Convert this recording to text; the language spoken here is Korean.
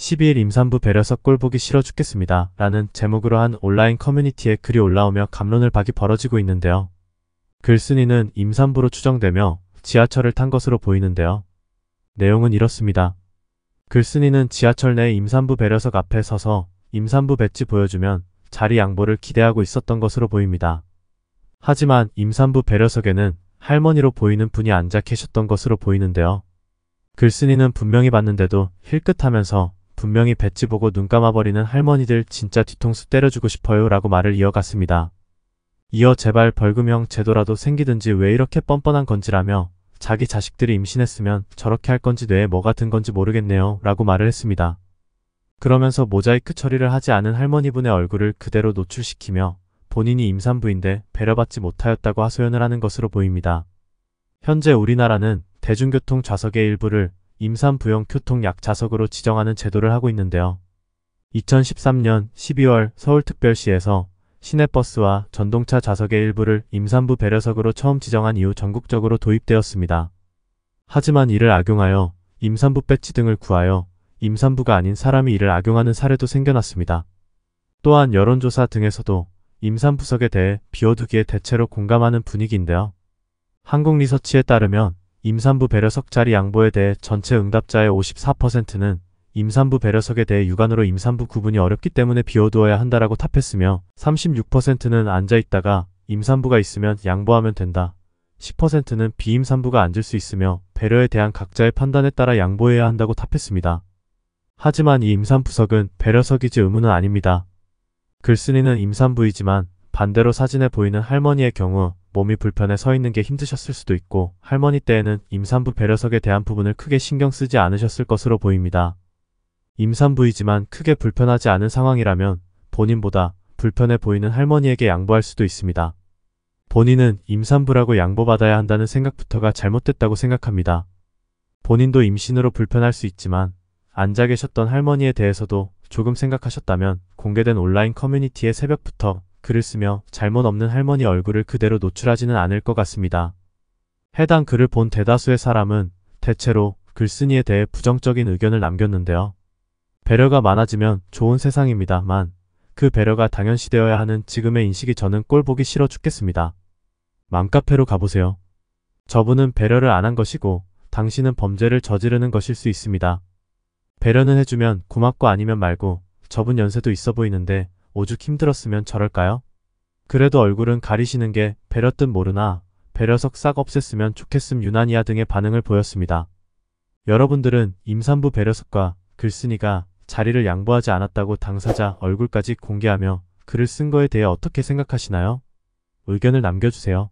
12일 임산부 배려석 꼴 보기 싫어 죽겠습니다. 라는 제목으로 한 온라인 커뮤니티에 글이 올라오며 감론을 박이 벌어지고 있는데요. 글쓴이는 임산부로 추정되며 지하철을 탄 것으로 보이는데요. 내용은 이렇습니다. 글쓴이는 지하철 내 임산부 배려석 앞에 서서 임산부 배지 보여주면 자리 양보를 기대하고 있었던 것으로 보입니다. 하지만 임산부 배려석에는 할머니로 보이는 분이 앉아 계셨던 것으로 보이는데요. 글쓴이는 분명히 봤는데도 힐끗하면서 분명히 배지 보고 눈 감아버리는 할머니들 진짜 뒤통수 때려주고 싶어요 라고 말을 이어갔습니다. 이어 제발 벌금형 제도라도 생기든지 왜 이렇게 뻔뻔한 건지라며 자기 자식들이 임신했으면 저렇게 할 건지 뇌에 뭐가 든 건지 모르겠네요 라고 말을 했습니다. 그러면서 모자이크 처리를 하지 않은 할머니분의 얼굴을 그대로 노출시키며 본인이 임산부인데 배려받지 못하였다고 하소연을 하는 것으로 보입니다. 현재 우리나라는 대중교통 좌석의 일부를 임산부용 교통약 좌석으로 지정하는 제도를 하고 있는데요. 2013년 12월 서울특별시에서 시내버스와 전동차 좌석의 일부를 임산부 배려석으로 처음 지정한 이후 전국적으로 도입되었습니다. 하지만 이를 악용하여 임산부 배지 등을 구하여 임산부가 아닌 사람이 이를 악용하는 사례도 생겨났습니다. 또한 여론조사 등에서도 임산부석에 대해 비워두기에 대체로 공감하는 분위기인데요. 한국리서치에 따르면 임산부 배려석 자리 양보에 대해 전체 응답자의 54%는 임산부 배려석에 대해 육안으로 임산부 구분이 어렵기 때문에 비워두어야 한다라고 답했으며 36%는 앉아있다가 임산부가 있으면 양보하면 된다. 10%는 비임산부가 앉을 수 있으며 배려에 대한 각자의 판단에 따라 양보해야 한다고 답했습니다. 하지만 이 임산부석은 배려석이지 의무는 아닙니다. 글쓴이는 임산부이지만 반대로 사진에 보이는 할머니의 경우 몸이 불편해 서 있는 게 힘드셨을 수도 있고 할머니 때에는 임산부 배려석에 대한 부분을 크게 신경 쓰지 않으셨을 것으로 보입니다. 임산부이지만 크게 불편하지 않은 상황이라면 본인보다 불편해 보이는 할머니에게 양보할 수도 있습니다. 본인은 임산부라고 양보받아야 한다는 생각부터가 잘못됐다고 생각합니다. 본인도 임신으로 불편할 수 있지만 앉아 계셨던 할머니에 대해서도 조금 생각하셨다면 공개된 온라인 커뮤니티에 새벽부터 글을 쓰며 잘못 없는 할머니 얼굴을 그대로 노출하지는 않을 것 같습니다. 해당 글을 본 대다수의 사람은 대체로 글쓴이에 대해 부정적인 의견을 남겼는데요. 배려가 많아지면 좋은 세상입니다만 그 배려가 당연시되어야 하는 지금의 인식이 저는 꼴 보기 싫어 죽겠습니다. 맘카페로 가보세요. 저분은 배려를 안 한 것이고 당신은 범죄를 저지르는 것일 수 있습니다. 배려는 해주면 고맙고 아니면 말고 저분 연세도 있어 보이는데 오죽 힘들었으면 저럴까요? 그래도 얼굴은 가리시는 게뜻 모르나 배려석 싹 없앴으면 좋겠음 유난이야 등의 반응을 보였습니다. 여러분들은 임산부 배려석과 글쓴이가 자리를 양보하지 않았다고 당사자 얼굴까지 공개하며 글을 쓴 거에 대해 어떻게 생각하시나요? 의견을 남겨주세요.